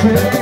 Hey.